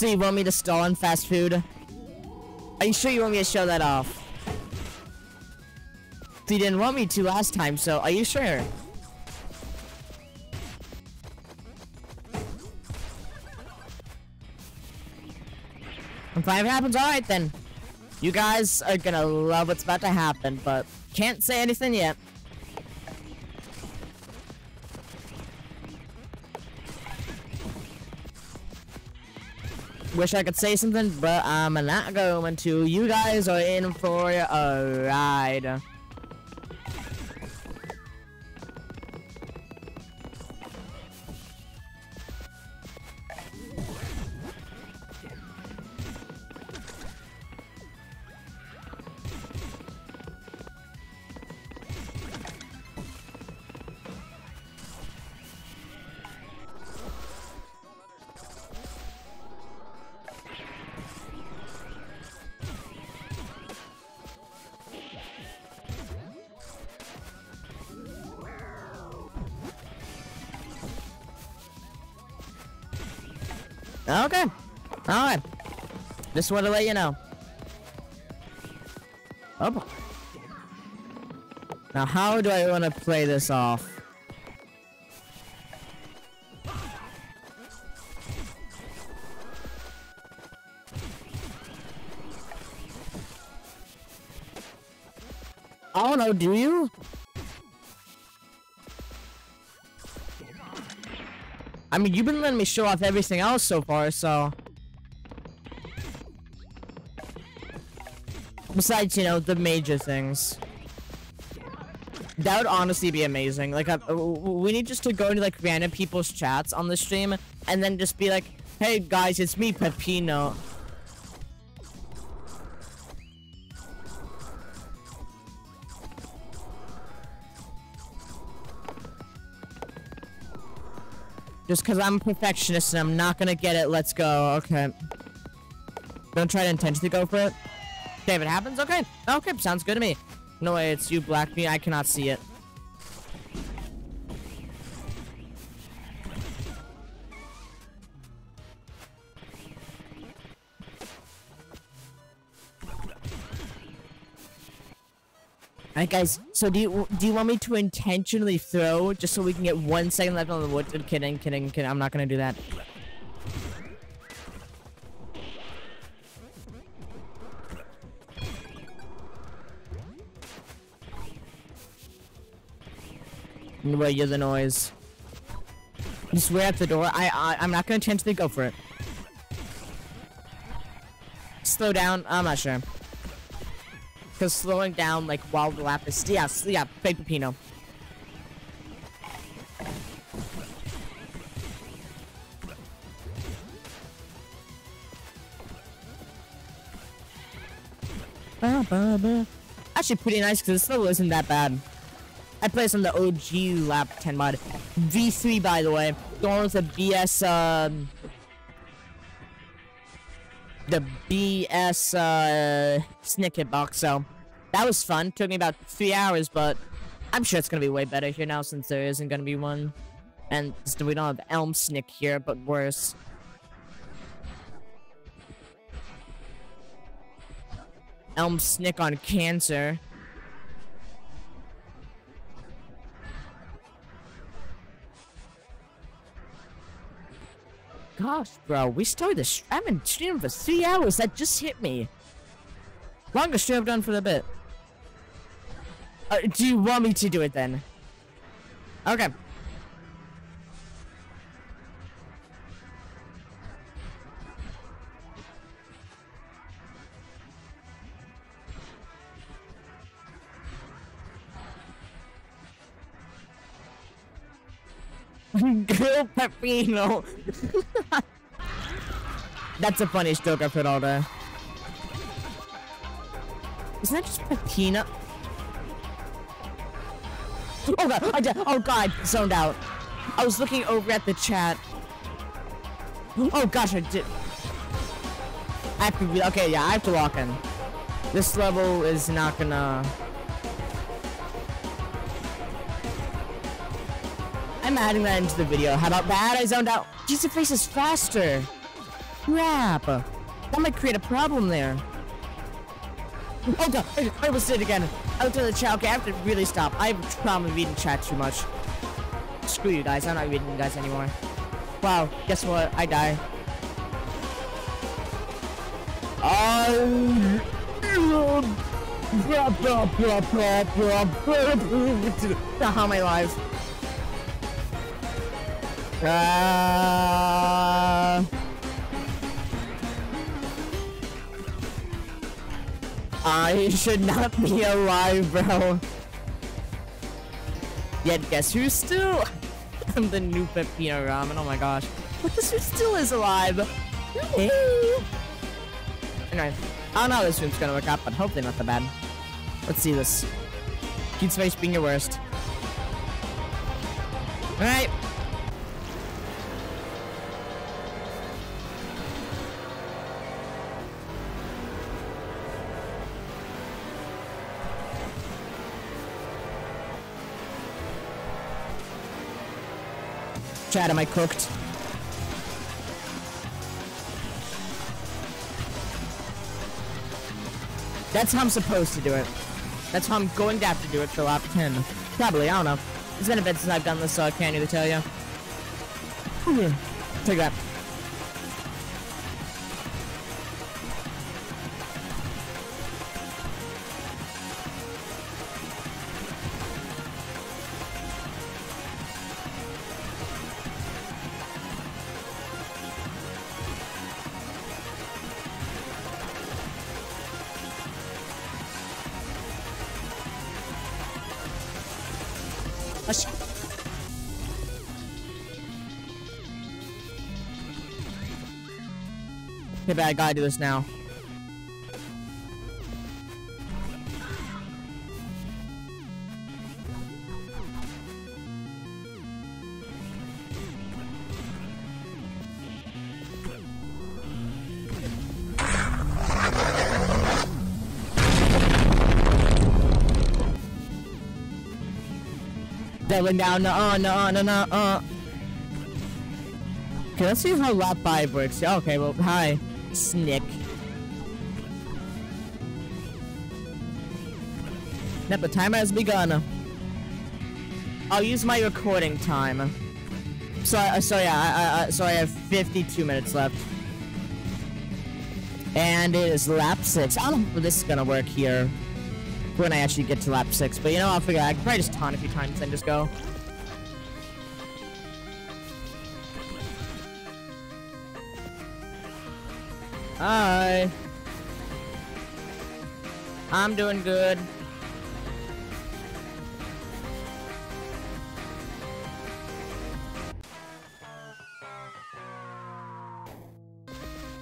So you want me to stall on fast food? Are you sure you want me to show that off? You didn't want me to last time, so are you sure? If it happens, alright then. You guys are gonna love what's about to happen, but can't say anything yet. Wish I could say something, but I'm not going to. You guys are in for a ride. Okay. Alright. Just want to let you know. Oh. Now, how do I want to play this off? Oh, I don't know, do you? I mean, you've been letting me show off everything else so far, so... Besides, you know, the major things. That would honestly be amazing. Like, uh, we need just to go into, like, random people's chats on the stream, and then just be like, Hey, guys, it's me, Peppino. Just because I'm a perfectionist and I'm not gonna get it, let's go. Okay. Don't try to intentionally go for it. Okay, if it happens, okay. Okay, sounds good to me. No way, it's you, Black Me. I cannot see it. Alright guys, so do you do you want me to intentionally throw just so we can get one second left on the wood? Kidding, kidding, kidding. I'm not gonna do that. Wait, you're the noise. Just wait at the door. I, I I'm not gonna intentionally go for it. Slow down. I'm not sure. Because slowing down, like, while the lap is... Yeah, yeah, fake Peppino. Actually pretty nice because the level isn't that bad. I play this on the OG lap 10 mod. V3 by the way. Going with the BS um the BS uh, Snicket box, so that was fun. Took me about three hours, but I'm sure it's gonna be way better here now since there isn't gonna be one. And we don't have Elm Snick here, but worse. Elm Snick on cancer. Gosh, bro. We started the I've been streaming for three hours. That just hit me. Longest stream I've done for the bit. Uh, do you want me to do it then? Okay. Peppino. That's a funny joke I put all there. Isn't that just Peppino? Oh god, I did. Oh god, zoned out. I was looking over at the chat. Oh gosh, I did. I have to be, okay, yeah, I have to walk in. This level is not gonna... I'm adding that into the video. How about that? I zoned out. Jesus face is faster. crap! That might create a problem there. Oh god, I, I was it again. I looked at the chat. Okay, I have to really stop. I have a problem reading chat too much. Screw you guys, I'm not reading you guys anymore. Wow, guess what? I die. I... How am I alive? Uh... I should not be alive, bro. Yet guess who's still? I'm the new Peppino Ramen, oh my gosh. But this who still is alive? Anyway, I don't know how this room's gonna work out, but hopefully not that bad. Let's see this. Keep space being your worst. Alright. Chad, am I cooked? That's how I'm supposed to do it. That's how I'm going to have to do it for lap 10. Probably, I don't know. It's been a bit since I've done this, so I can't either tell you. Take that. Okay, I gotta do this now. Doubling down, no, no, no, no, uh. Okay, let's see how lap 5 works. Yeah, Okay, well, hi, Snick. Now the timer has begun. I'll use my recording time. So, uh, so yeah, I, I, so I have 52 minutes left. And it is lap 6. I don't know if this is gonna work here when I actually get to lap 6, but you know, I'll figure I can probably just taunt a few times and just go. Hi. I'm doing good.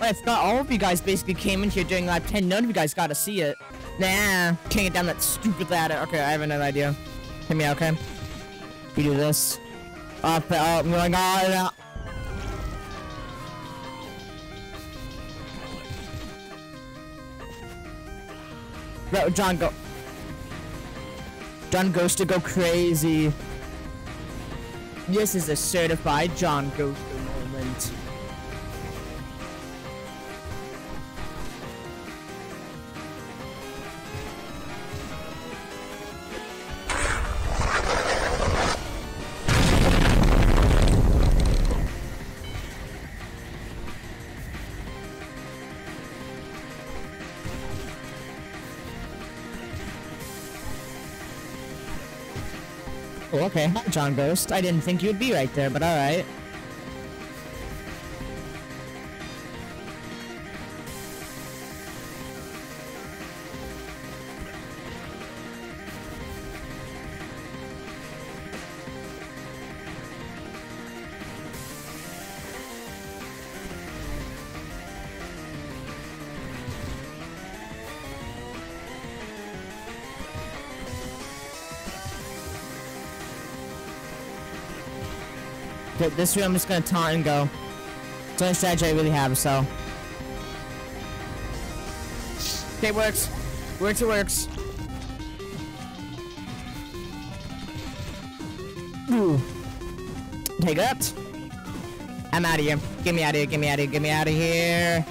I forgot all of you guys basically came in here during lap 10. None of you guys got to see it. Nah, can't get down that stupid ladder. Okay, I have another idea. Hear me out, okay? We do this. Up, up, oh going on. John, go. John goes to go crazy. This is a certified John Ghost Okay. John Ghost. I didn't think you'd be right there, but alright. Th- This room I'm just gonna taunt and go. It's the only strategy I really have, so. Okay, it works. Works, it works. Ooh. Take that. I'm out of here. Get me out of here. Get me out of here. Get me out of here.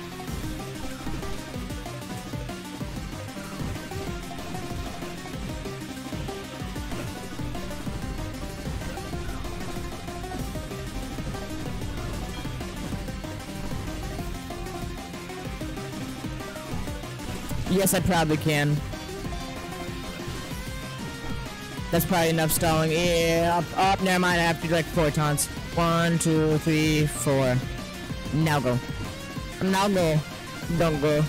Yes, I probably can. That's probably enough stalling. Yeah, up, up, never mind. I have to do like four taunts. One, two, three, four. Now go. Now go. Don't go.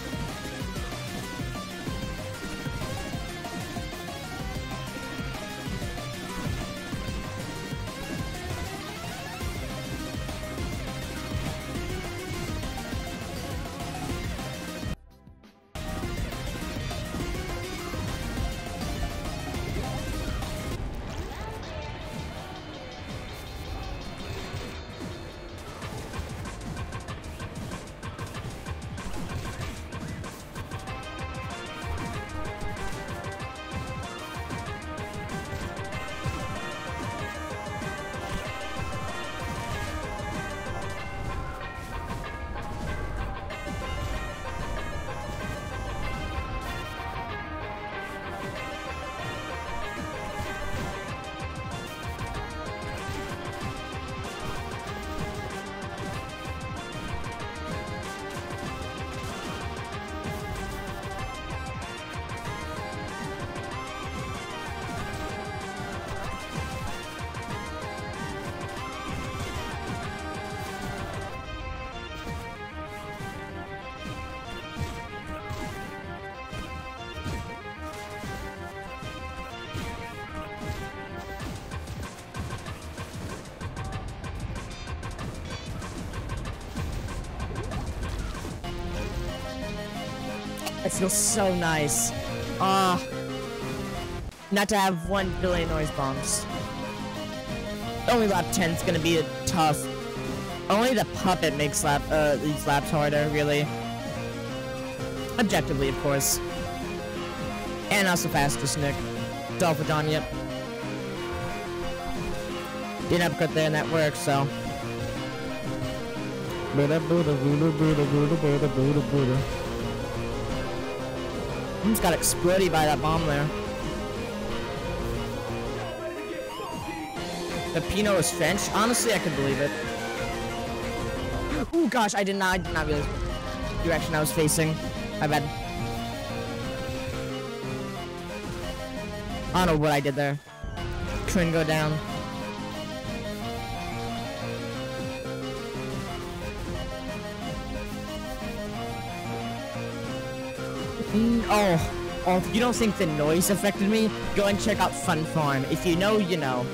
It feels so nice. Ah. not to have one billion noise bombs. Only lap 10 is gonna be tough. Only the puppet makes lap uh, these laps harder, really. Objectively, of course. And also fastest, Nick. Dolphadon, yep. Didn't upgrade there and that works, so. Buddha, Buddha, Buddha, Buddha, Buddha, Buddha, Buddha. Almost got exploded by that bomb there. The Pinot is French? Honestly, I could believe it. Oh gosh, I did not, I did not realize the direction I was facing. My bad. I don't know what I did there. Couldn't go down. Mm, oh, oh, if you don't think the noise affected me, go and check out Fun Farm. If you know, you know.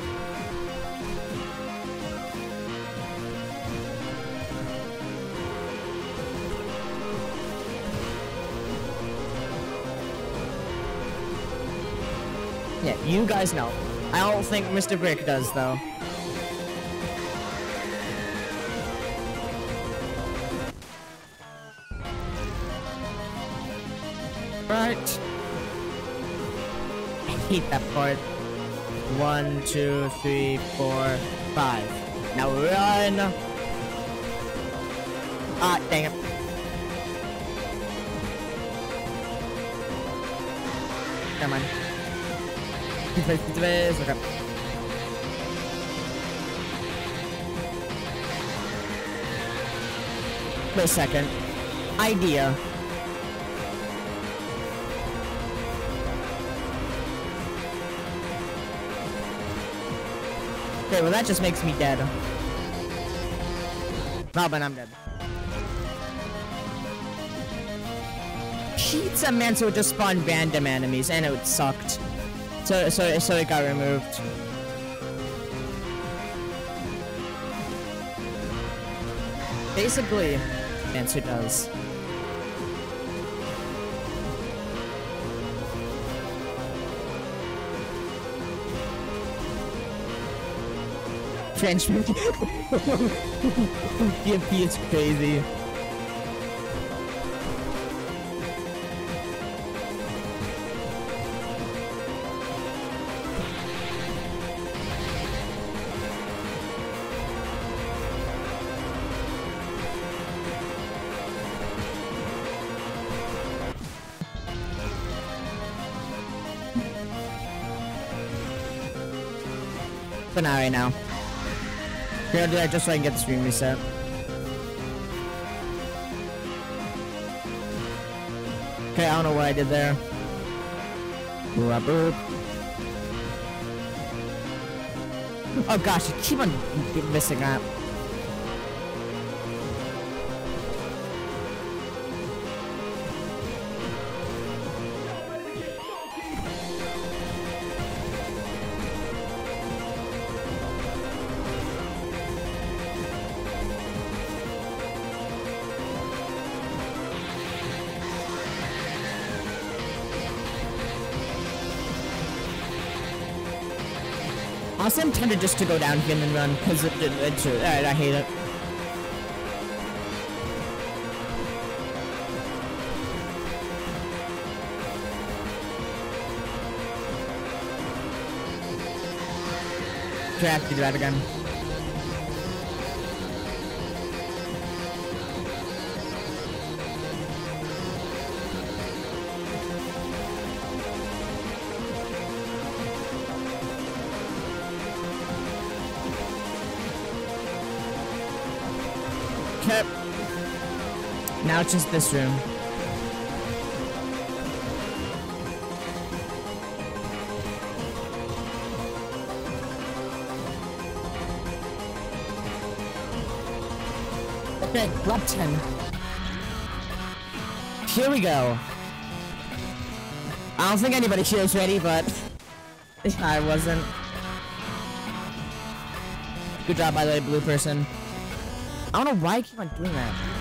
Yeah, you guys know. I don't think Mr. Brick does, though. Right. I hate that part. One, two, three, four, five. Now run! Ah, dang it. Pizza, pizza, okay. Wait a second. Idea. Okay, well that just makes me dead. Robin, I'm dead. Pizza Man, so it just spawned random enemies, and it sucked. So, so, so it got removed. Basically, answer does. Frenchman. PMP is crazy. For now, right now. Gonna do that just so I can get the stream reset. Okay, I don't know what I did there. Boop. Oh gosh, you keep on missing that. Just to go down here and run, because it, it, it's, uh, I, I hate it. Have do that again. Now it's just this room. Okay, drop 10. Here we go. I don't think anybody here is ready, but I wasn't. Good job, by the way, blue person. I don't know why I keep on doing that.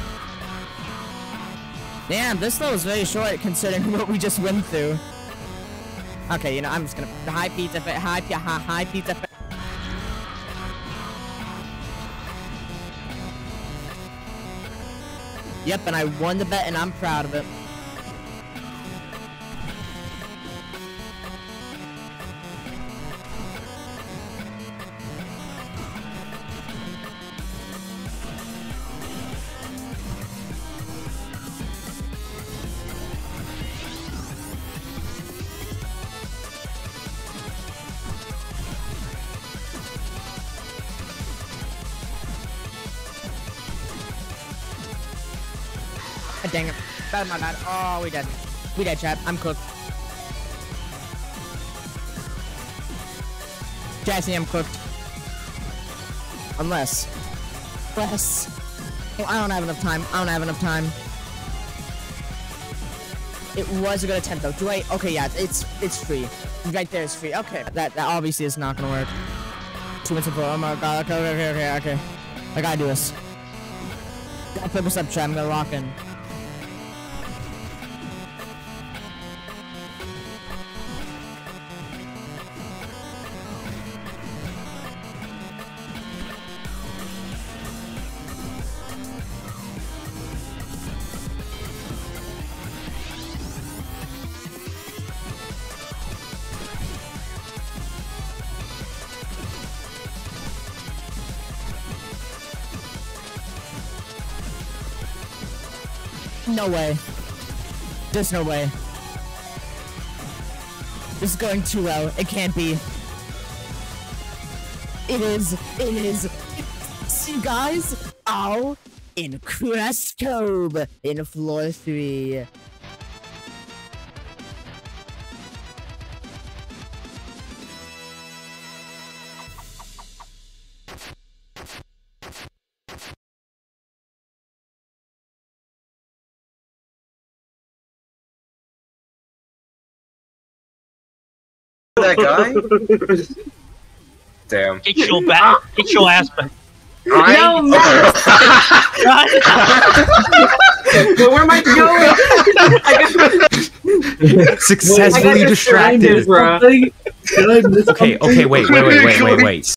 Damn, this though is very short considering what we just went through. Okay, you know, I'm just gonna high pizza fit, high pizza, high, high pizza fit. Yep, and I won the bet and I'm proud of it. Bad, my bad. Oh, we dead. We dead, chat. I'm cooked. Jazzy, I'm cooked. Unless. Unless. Oh, I don't have enough time. I don't have enough time. It was a good attempt though. Do I? Okay, yeah, it's it's free. Right there is free. Okay, that that obviously is not gonna work. Two minutes before. Oh my god. Okay, okay, okay, okay. I gotta do this. Gotta flip this up, chat. I'm gonna lock in. No way. There's no way. This is going too well. It can't be. It is. It is. See, guys? Ow. In Crust Cove. In floor three. That guy? Damn. Get your back. Get your ass back. I- But where am I going? Successfully distracted. bro. Okay, okay, wait, wait, wait, wait, wait, wait.